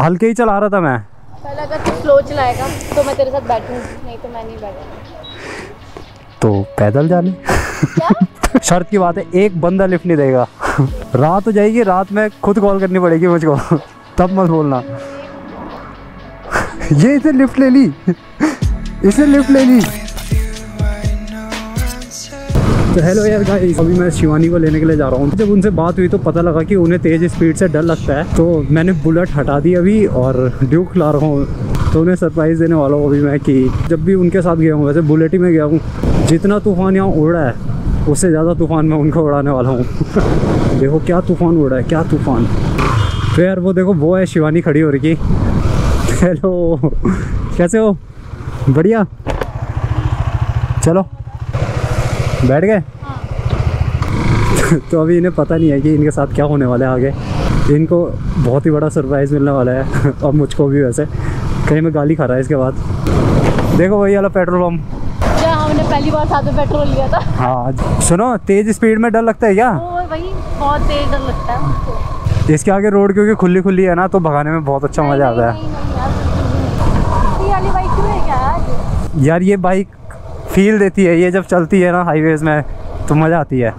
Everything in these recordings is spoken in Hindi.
हल्के ही चला रहा था मैं। पहले अगर तू स्लो चलाएगा तो मैं तेरे साथ बैठूँगी नहीं तो मैं नहीं बैठूँगी तो पैदल जाने? क्या? शर्त की बात है एक बंदा लिफ्ट नहीं देगा। रात हो जाएगी रात में खुद कॉल करनी पड़ेगी मुझको। तब मत बोलना। ये इसे लिफ्ट ले ली। इसे लिफ्ट ले ली। तो हेलो यार गाइस अभी मैं शिवानी को लेने के लिए जा रहा हूँ। जब उनसे बात हुई तो पता लगा कि उन्हें तेज़ स्पीड से डर लगता है। तो मैंने बुलेट हटा दी अभी और ड्यूक ला रहा हूँ। तो उन्हें सरप्राइज़ देने वाला हूँ अभी मैं कि जब भी उनके साथ गया हूँ, वैसे बुलेट ही में गया हूँ। जितना तूफ़ान यहाँ उड़ रहा है, उससे ज़्यादा तूफ़ान मैं उनको उड़ाने वाला हूँ। देखो क्या तूफ़ान उड़ रहा है, क्या तूफ़ान। तो यार वो देखो, वो है शिवानी खड़ी हो रही हेलो कैसे हो? बढ़िया। चलो। बैठ गए? तो अभी इन्हें पता नहीं है कि इनके साथ क्या होने वाला है आगे। इनको बहुत ही बड़ा सरप्राइज़ मिलने वाला है। और मुझको भी वैसे। कहीं मैं गाली खा रहा है इसके बाद। देखो वही वाला पेट्रोल पम्प हमने पहली बार साथ में पेट्रोल लिया था? हाँ सुनो तेज़ स्पीड में डर लगता है क्या? वही बहुत तेज डर लगता है इसके आगे रोड क्योंकि खुली खुली है ना तो भगाने में बहुत अच्छा मज़ा आता है। यार, ये बाइक फील देती है, ये जब चलती है ना हाईवेज में तो मज़ा आती है।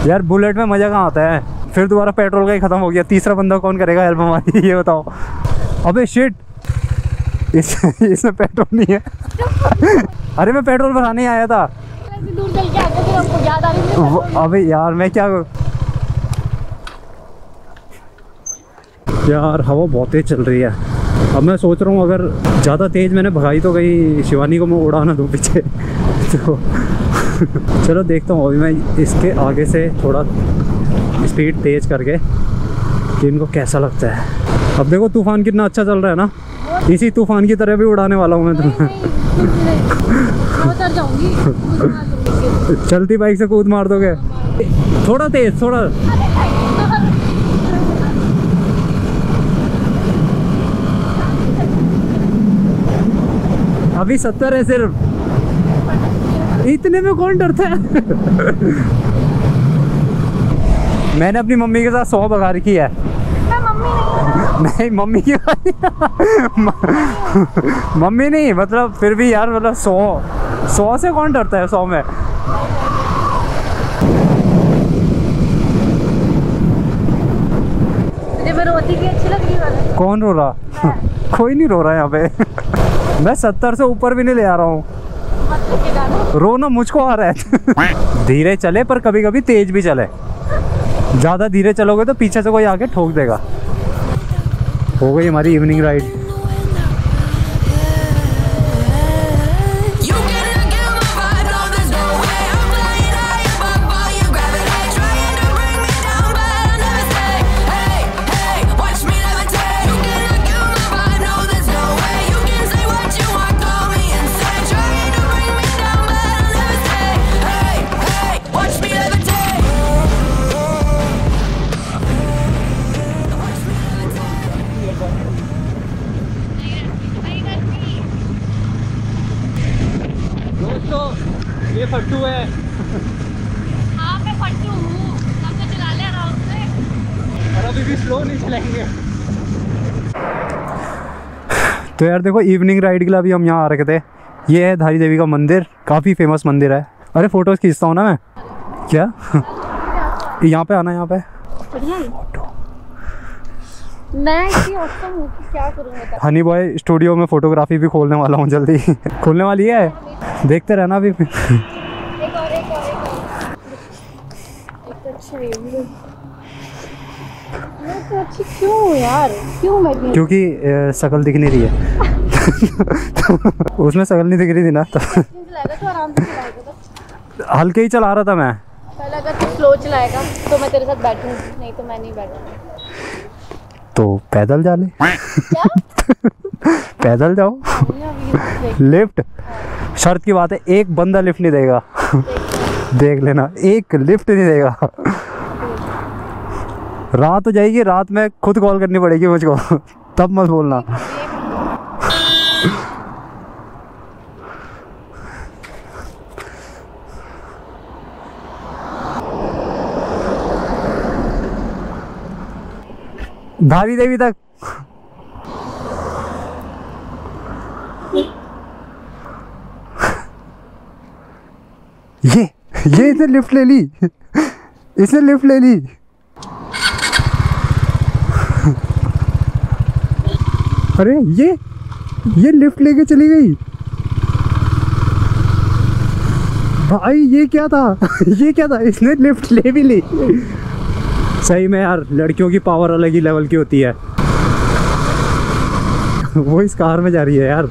यार बुलेट में मज़ा कहाँ आता है? फिर दोबारा पेट्रोल का ही ख़त्म हो गया। तीसरा बंदा कौन करेगा हेल्प हमारी? ये बताओ। अबे शिट इस, इसमें पेट्रोल नहीं है। अरे, मैं पेट्रोल भराने ही आया था। अबे यार, मैं क्या यार, हवा बहुत तेज चल रही है। अब मैं सोच रहा हूँ अगर ज़्यादा तेज़ मैंने भगाई तो कहीं शिवानी को मैं उड़ा ना दूँ पीछे तो चलो देखता हूँ अभी मैं इसके आगे से थोड़ा स्पीड तेज़ करके कि इनको कैसा लगता है अब देखो तूफ़ान कितना अच्छा चल रहा है ना इसी तूफ़ान की तरह भी उड़ाने वाला हूँ मैं तो दूँगी। चलती बाइक से कूद मार दोगे थोड़ा तेज थोड़ा अभी सत्तर है सिर्फ़। इतने में कौन डरता है? मैंने अपनी मम्मी के साथ सौ भगा रखी है। नहीं मम्मी की मम्मी नहीं मतलब फिर भी यार मतलब सौ। सौ से कौन डरता है सौ में? तुझे मैं रोती भी अच्छी लग रही है। कौन रो रहा? कोई नहीं रो रहा है यहाँ पे। मैं सत्तर से ऊपर भी नहीं ले आ रहा हूँ। रोना मुझको आ रहा है। धीरे चले, पर कभी कभी तेज भी चले। ज़्यादा धीरे चलोगे तो पीछे से कोई आके ठोक देगा। हो गई हमारी इवनिंग राइड अभी भी स्लो नहीं चलाएँगे। तो यार देखो इवनिंग राइड के लिए अभी हम यहाँ आ रखे थे। ये है धारी देवी का मंदिर काफ़ी फ़ेमस मंदिर है। अरे फ़ोटोज़ खींचता हूँ ना मैं। क्या? यहाँ पे आना यहाँ पे। बढ़िया। मैं इतनी औसम कि क्या करूँ बता हनी बॉय स्टूडियो में फोटोग्राफी भी खोलने वाला हूँ जल्दी। खोलने वाली है? देखते रहना अभी। एक और एक और एक और। तो अच्छा है क्यों हूँ यार? क्यों मैं क्योंकि शक्ल दिख नहीं रही है। उसमें शक्ल नहीं दिख रही थी ना तो चलाएगा आराम से चलाएगा बस। हल्के ही चला रहा था मैं। पहले अगर तू स्लो चलाएगा तो मैं तेरे साथ नहीं तो मैं नहीं बैठूँगी तो पैदल जा ले। क्या? पैदल जाओ। लिफ्ट शर्त की बात है एक बंदा लिफ्ट नहीं देगा। देख। लेना एक लिफ्ट नहीं देगा। रात हो जाएगी, रात में खुद कॉल करनी पड़ेगी मुझको। तब मत बोलना। धारी देवी तक। ये ये इसने लिफ्ट ले ली। इसने लिफ्ट ले ली। अरे, ये ये लिफ्ट लेके चली गई। भाई, ये क्या था? ये क्या था? इसने लिफ्ट ले भी ली। सही में यार, लड़कियों की पावर अलग ही लेवल की होती है। वो इस कार में जा रही है यार।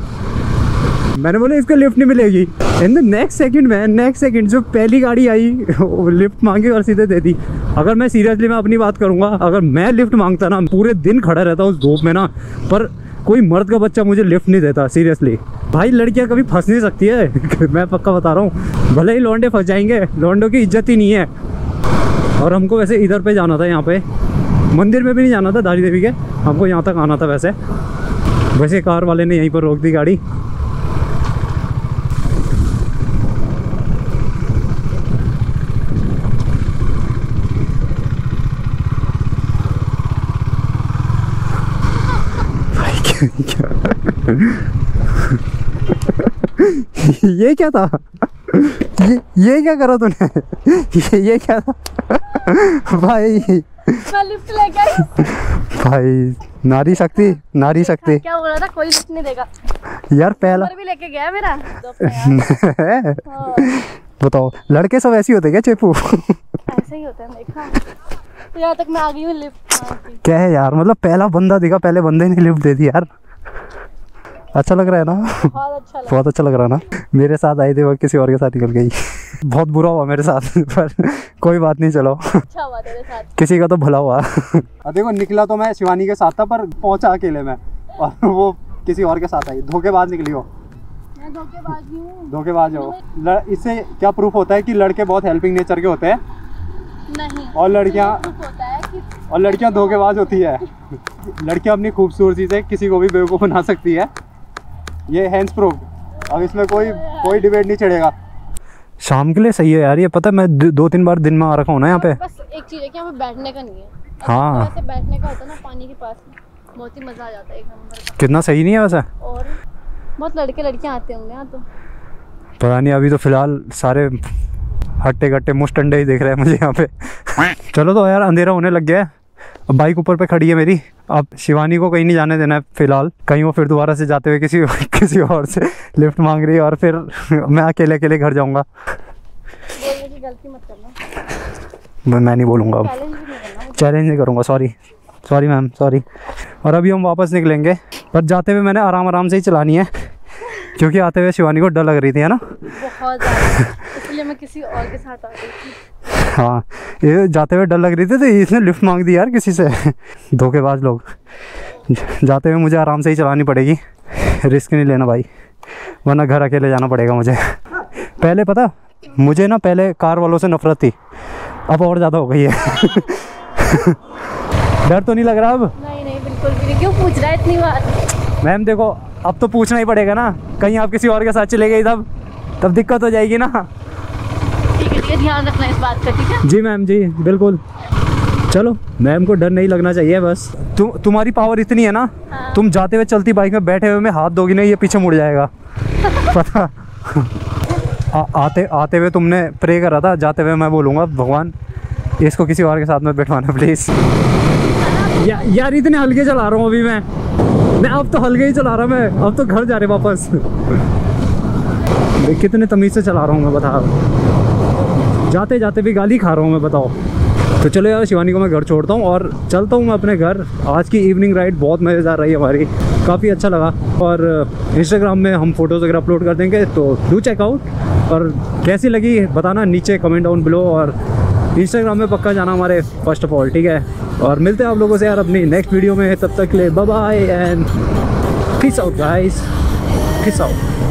मैंने बोला, इसको लिफ्ट नहीं मिलेगी। इन द नेक्स्ट सेकंड में नेक्स्ट सेकंड जो पहली गाड़ी आई, वो लिफ्ट मांगी और सीधे दे दी। अगर मैं सीरियसली मैं अपनी बात करूँगा, अगर मैं लिफ्ट माँगता ना, पूरे दिन खड़ा रहता उस धूप में ना, पर कोई मर्द का बच्चा मुझे लिफ्ट नहीं देता सीरियसली भाई, लड़कियाँ कभी फंस नहीं सकती है। मैं पक्का बता रहा हूँ, भले ही लौंडे फंस जाएँगे, लौंडों की इज़्ज़त ही नहीं है। और हमको वैसे इधर पे जाना था, यहाँ पे। मंदिर में भी नहीं जाना था दारी देवी के, हमको यहाँ तक आना था वैसे। वैसे कार वाले ने यहीं पर रोक दी गाड़ी। क्या- ये क्या था? ये ये क्या करा तूने? ये ये क्या था? भाई। भाई नारी शक्ति नारी शक्ति। क्या बोला था? कोई लिफ्ट नहीं देगा। यार पहला भी लेके गया मेरा। तो बताओ लड़के सब ऐसे ही होते क्या चेपू? ऐसे ही होता है देखा। तो यहाँ तक मैं आ गई हूँ लिफ्ट। क्या है यार? मतलब पहला बंदा दिखा पहले बंदे ने लिफ्ट दे दी यार। अच्छा लग रहा है ना? बहुत अच्छा बहुत अच्छा लग रहा है ना? मेरे साथ आई थी वो किसी और के साथ निकल गई। बहुत बुरा हुआ मेरे साथ पर कोई बात नहीं चलो। अच्छा हुआ तेरे साथ। किसी का तो भला हुआ। देखो निकला तो मैं शिवानी के साथ था पर पहुँचा अकेले में। और वो किसी और के साथ आई। धोखेबाज निकली हो धोखेबाज हूँ। धोखेबाज हो। इससे क्या प्रूफ होता है कि लड़के बहुत हेल्पिंग नेचर के होते हैं? नहीं। और लड़कियाँ है और लड़कियाँ धोखेबाज होती है। लड़कियाँ अपनी खूबसूरती से किसी को भी बेवकूफ़ बना सकती है। ये हैंड्स प्रूफ अब इसमें कोई कोई डिबेट नहीं चढ़ेगा। शाम के लिए सही है यार ये पता है मैं दो तीन बार दिन में आ रखा हूँ ना यहाँ पे। बस एक चीज़ है कि हमें बैठने का नहीं है। हाँ। ऐसे बैठने का होता है ना पानी के पास बहुत ही मज़ा आ जाता है एक नंबर का। कितना सही नहीं है वैसे? और बहुत लड़के लड़कियाँ आते होंगे यहाँ तो। पता नहीं अभी तो फ़िलहाल सारे हट्टे कट्टे मुस्टंडे ही देख रहे हैं मुझे यहाँ पे। चलो तो यार अंधेरा होने लग गया है। अब बाइक ऊपर पे खड़ी है मेरी। अब शिवानी को कहीं नहीं जाने देना है फ़िलहाल। कहीं वो फिर दोबारा से जाते हुए किसी किसी और से लिफ्ट मांग रही है और फिर मैं अकेले अकेले घर जाऊँगा। बोलने की गलती मत करना। मैं नहीं बोलूँगा अब। चैलेंज नहीं करूँगा सॉरी सॉरी मैम सॉरी और अभी हम वापस निकलेंगे। पर जाते हुए मैंने आराम आराम से ही चलानी है। क्योंकि आते हुए शिवानी को डर लग रही थी है ना? बहुत ज़्यादा। इसलिए मैं किसी और के साथ आ गई थी। हाँ ये जाते हुए डर लग रही थी तो इसने लिफ्ट मांग दी यार किसी से। धोखेबाज लोग। जाते हुए मुझे आराम से ही चलानी पड़ेगी। रिस्क नहीं लेना भाई। वरना घर अकेले जाना पड़ेगा मुझे। पहले पता मुझे ना पहले कार वालों से नफरत थी। अब और ज़्यादा हो गई है। डर तो नहीं लग रहा अब? नहीं नहीं बिल्कुल भी नहीं। क्यों पूछ रहा है इतनी बार? मैम देखो अब तो पूछना ही पड़ेगा ना। कहीं आप किसी और के साथ चले गए तब। तब दिक्कत हो जाएगी ना। ध्यान रखना इस बात का ठीक है? जी मैम जी बिल्कुल। चलो मैम को डर नहीं लगना चाहिए बस। तुम तुम्हारी पावर इतनी है ना हाँ। तुम जाते हुए चलती बाइक में बैठे हुए में हाथ दोगी ना ये पीछे मुड़ जाएगा। पता? आ, आते आते हुए तुमने प्रे करा था जाते हुए मैं बोलूँगा भगवान इसको किसी और के साथ में बैठवाना प्लीज़ या, यार इतने हल्के चला रहा हूँ अभी मैं। मैं अब तो हल्के ही चला रहा मैं अब तो घर जा रहे वापस। कितने तमीज़ से चला रहा हूँ मैं बता जाते जाते भी गाली खा रहा हूँ, मैं बताओ। तो चलो यार, शिवानी को मैं घर छोड़ता हूँ और चलता हूँ मैं अपने घर। आज की इवनिंग राइड बहुत मज़ेदार रही हमारी। काफ़ी अच्छा लगा। और इंस्टाग्राम में हम फ़ोटोज़ वगैरह अपलोड कर देंगे तो डू चेकआउट और कैसी लगी बताना नीचे कमेंट डाउन बिलो और इंस्टाग्राम में पक्का जाना हमारे फ़र्स्ट ऑफ़ ऑल ठीक है? और मिलते हैं आप लोगों से यार अपनी नेक्स्ट वीडियो में। तब तक के लिए bye and peace out guys peace out